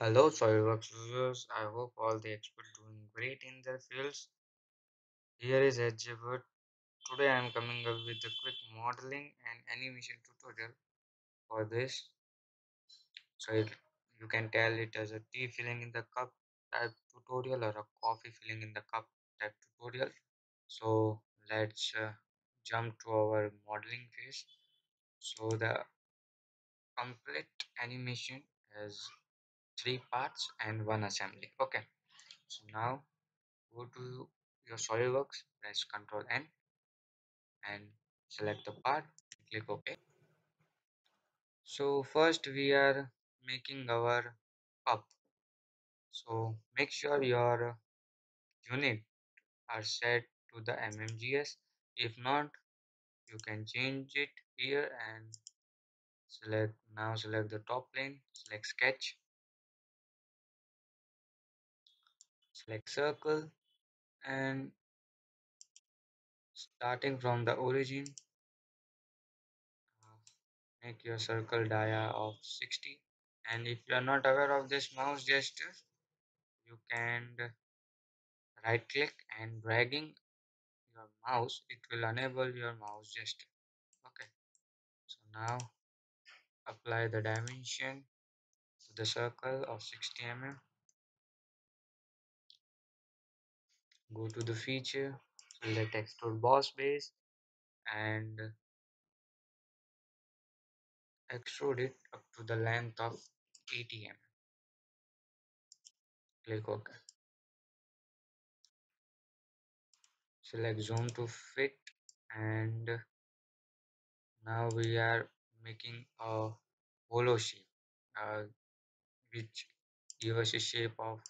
Hello, SolidWorks users. I hope all the experts doing great in their fields. Here is Edgewood. Today I am coming up with a quick modeling and animation tutorial for this. So it, you can tell it as a tea filling in the cup type tutorial or a coffee filling in the cup type tutorial. So let's uh, jump to our modeling phase. So the complete animation has three parts and one assembly. Okay. So now go to your SolidWorks, press Ctrl N and select the part, click OK. So first we are making our cup. So make sure your unit are set to the MMGS. If not, you can change it here and select now select the top plane, select sketch, select circle and starting from the origin uh, make your circle dia of 60 and if you are not aware of this mouse gesture you can right click and dragging your mouse it will enable your mouse gesture. Okay. So now apply the dimension to the circle of 60 mm go to the feature select extrude boss base and extrude it up to the length of 80 mm click ok. Select zoom to fit and now we are making a hollow shape uh, which give us a shape of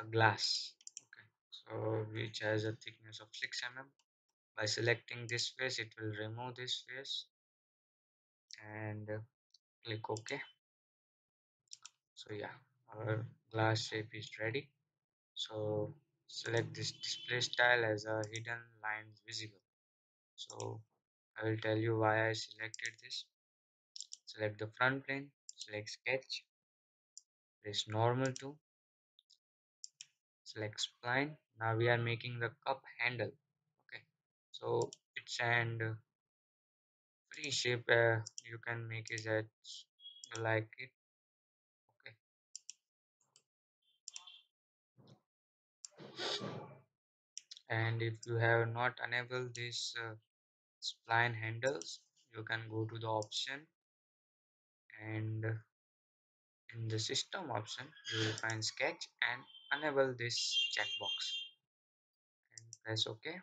a glass so which has a thickness of 6 mm. By selecting this face it will remove this face and uh, click ok. So yeah our glass shape is ready. So select this display style as a hidden lines visible. So I will tell you why I selected this. Select the front plane select sketch press normal to select spline now we are making the cup handle okay? So it's and free shape uh, you can make it as you like it okay? And if you have not enabled this uh, spline handles you can go to the option and in the system option you will find sketch and enable this checkbox press ok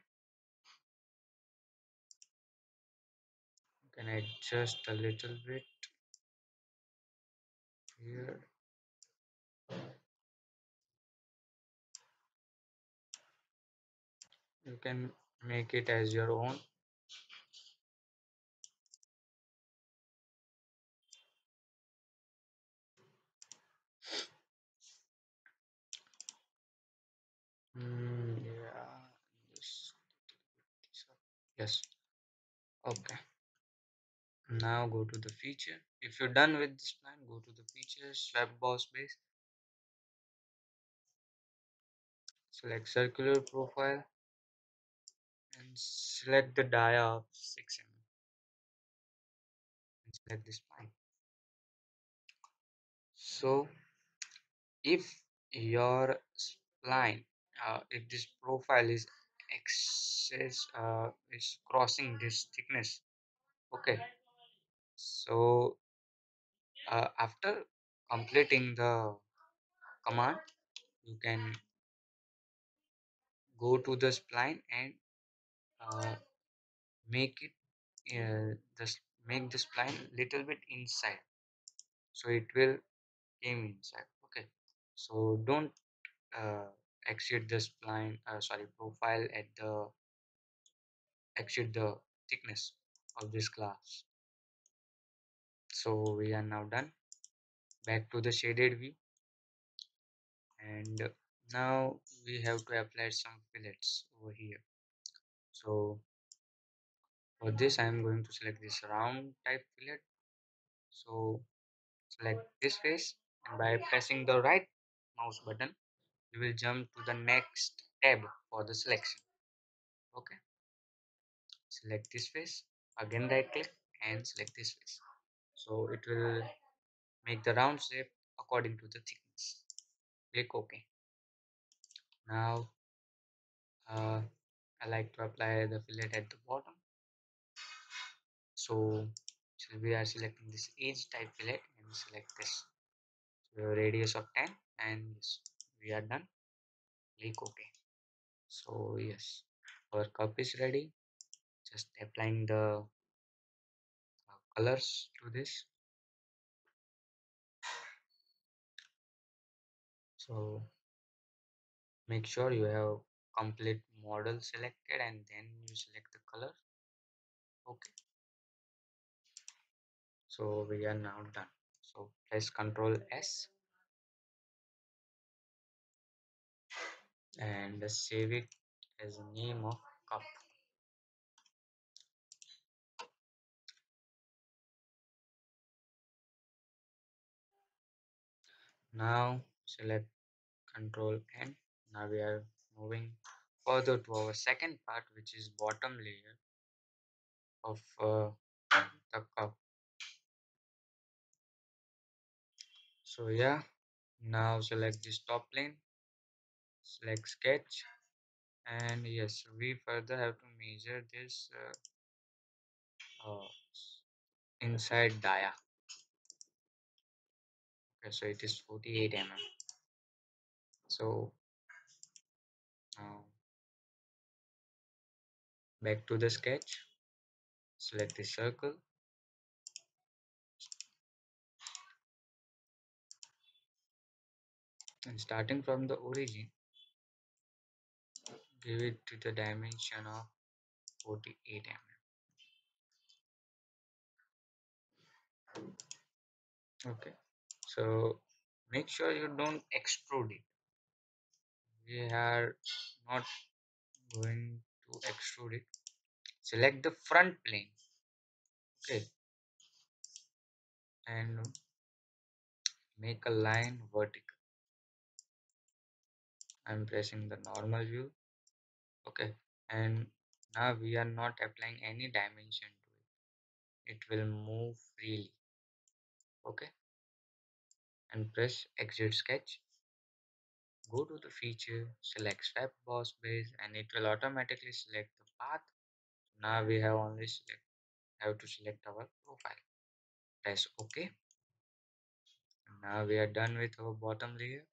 can adjust a little bit? Here. You can make it as your own. Mm, yeah yes yes. Okay. Now go to the feature. If you're done with this plan go to the features swept boss base. Select circular profile and select the dia of 6 mm and select this line so if your spline uh, if this profile is excess uh, is crossing this thickness. Okay. So uh, after completing the command you can go to the spline and uh, make it uh, make the spline little bit inside. So it will came inside. Okay. So don't uh, exceed the spline uh, sorry profile at the exceed the thickness of this glass. So we are now done. Back to the shaded view. And now we have to apply some fillets over here. So for this i am going to select this round type fillet. So select this face and by pressing the right mouse button you will jump to the next tab for the selection. Okay. Select this face again right click and select this face. So it will make the round shape according to the thickness. Click ok. Now uh, I like to apply the fillet at the bottom. So, so we are selecting this edge type fillet and select this. So radius of 10 and yes, we are done. Click ok so yes. Our cup is ready. Just applying the uh, colors to this. So make sure you have complete model selected and then you select the color. Okay. So we are now done. So press ctrl s and save it as name of cup. Now select ctrl n. Now we are moving further to our second part which is bottom layer of uh, the cup. So yeah. Now select this top plane select sketch. And yes we further have to measure this uh, uh, inside dia. Okay so it is 48 mm so now back to the sketch. Select the circle. And starting from the origin give it to the dimension of 48 mm. Okay so make sure you don't extrude it. We are not going to extrude it. Select the front plane. Okay. And make a line vertical. I'm pressing the normal view okay. And now we are not applying any dimension to it. It will move freely. Okay. And press exit sketch. Go to the feature select swept boss base and it will automatically select the path. Now we have only select have to select our profile. Press ok. Now we are done with our bottom layer.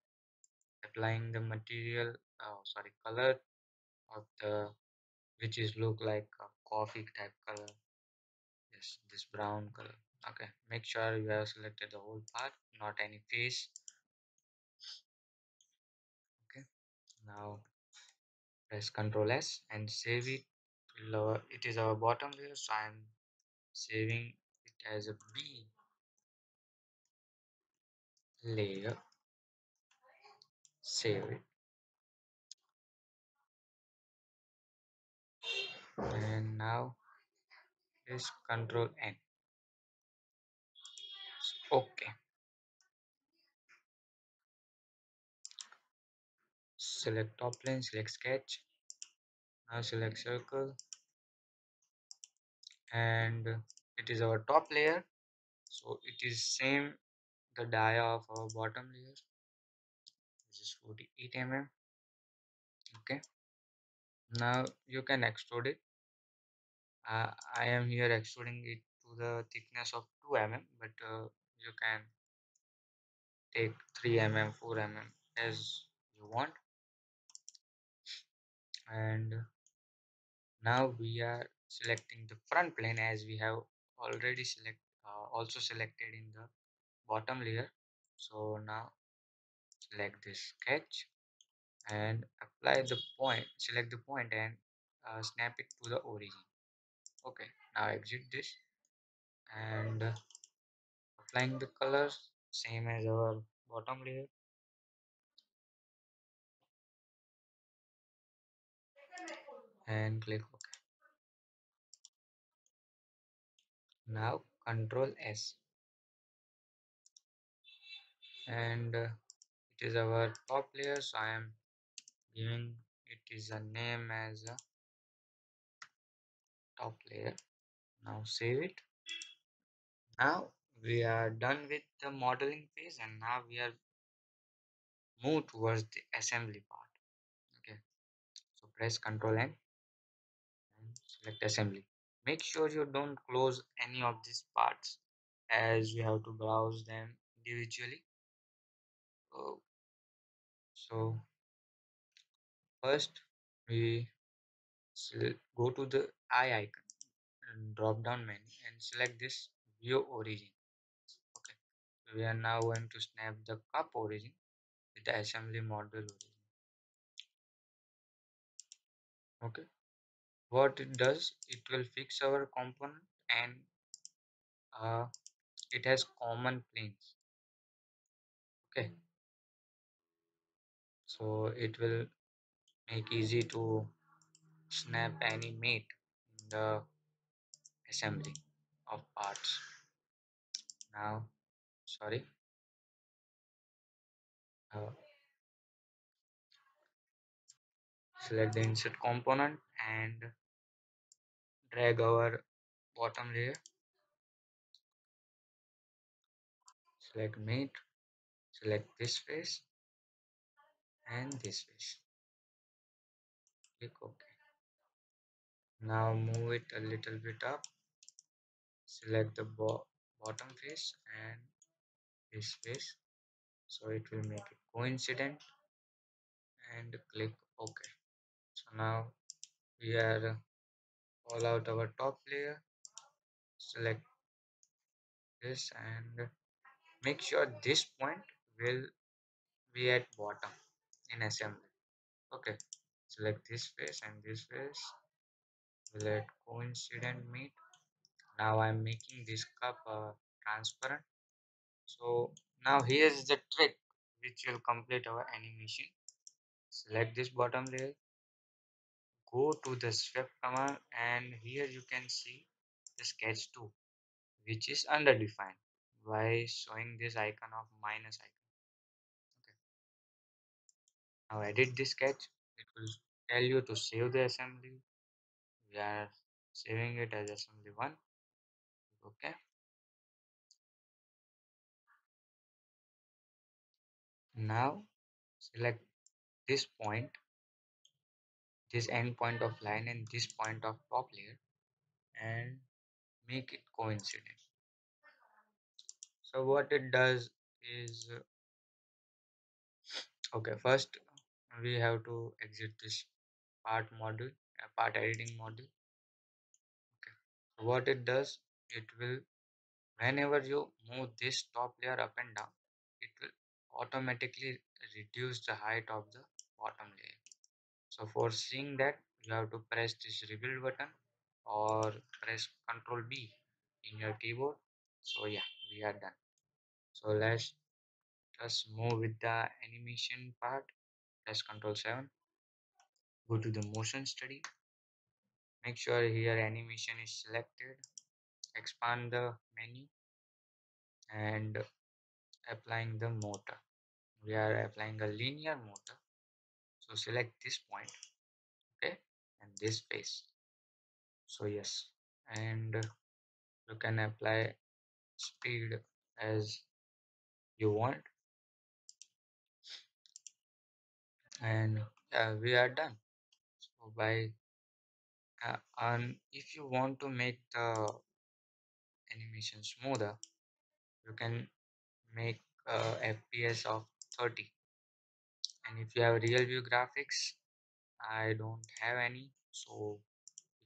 Applying the material oh sorry color of the which is look like a coffee type color. Yes this brown color. Okay make sure you have selected the whole part not any face. Okay now press ctrl s and save it lower it is our bottom layer so i'm saving it as a b layer. Save it and now press ctrl n. Okay. Select top plane select sketch. Now select circle. And it is our top layer. So it is same the dia of our bottom layer this is 48 mm okay. Now you can extrude it uh, i am here extruding it to the thickness of 2 mm but uh, you can take 3 mm 4 mm as you want. And now we are selecting the front plane as we have already select uh, also selected in the bottom layer. So now select this sketch and apply the point select the point and uh, snap it to the origin okay now exit this. And uh, applying the colors same as our bottom layer. And click ok. Now control s. And uh, it is our top layer so i am giving it is a name as a top layer now save it. Now we are done with the modeling phase and now we are move towards the assembly part. Okay so press ctrl n and select assembly. Make sure you don't close any of these parts as you have to browse them individually. So, so first we go to the eye icon and drop down menu and select this view origin. Okay. We are now going to snap the cup origin with the assembly model origin. Okay. What it does it will fix our component and uh, it has common planes. Okay. So it will make easy to snap any mate in the assembly of parts. Now sorry. Uh, select the insert component and drag our bottom layer. Select mate select this face and this face. Click ok now move it a little bit up. Select the bo bottom face and this face. So it will make it coincident. And click ok. So now we are all out our top layer. Select this and make sure this point will be at bottom in assembly. Okay select this face and this face let coincident meet. Now i'm making this cup uh, transparent. So now here's the trick which will complete our animation. Select this bottom layer. Go to the sweep command and here you can see the sketch 2 which is underdefined by showing this icon of minus icon. Okay. Now edit this sketch. It will tell you to save the assembly we are saving it as assembly 1 okay. Now select this point this end point of line and this point of top layer and make it coincident. So what it does is okay first we have to exit this part module part editing module. Okay. What it does it will whenever you move this top layer up and down it will automatically reduce the height of the bottom layer. So for seeing that you have to press this rebuild button or press ctrl b in your keyboard. So yeah we are done. So let's just move with the animation part. Press ctrl 7 go to the motion study. Make sure here animation is selected. Expand the menu and applying the motor. We are applying a linear motor. So select this point okay and this face. So yes and you can apply speed as you want. And we are done by uh, and if you want to make the animation smoother you can make uh, fps of 30 and if you have real view graphics i don't have any. So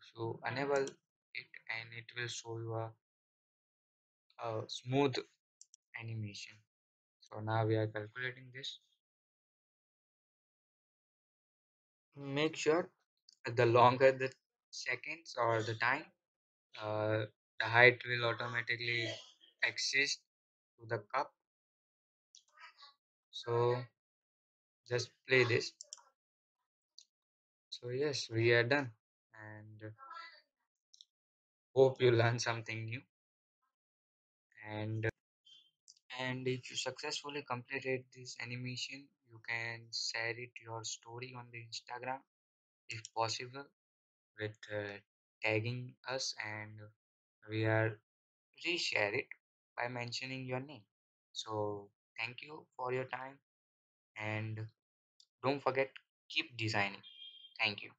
if you enable it and it will show you a, a smooth animation. So now we are calculating this. Make sure the longer the seconds or the time uh, the height will automatically exist to the cup. So just play this. So yes we are done. And hope you learn something new. And And if you successfully completed this animation, you can share it your story on the Instagram if possible with uh, tagging us and we are reshare it by mentioning your name. So thank you for your time and don't forget keep designing. Thank you.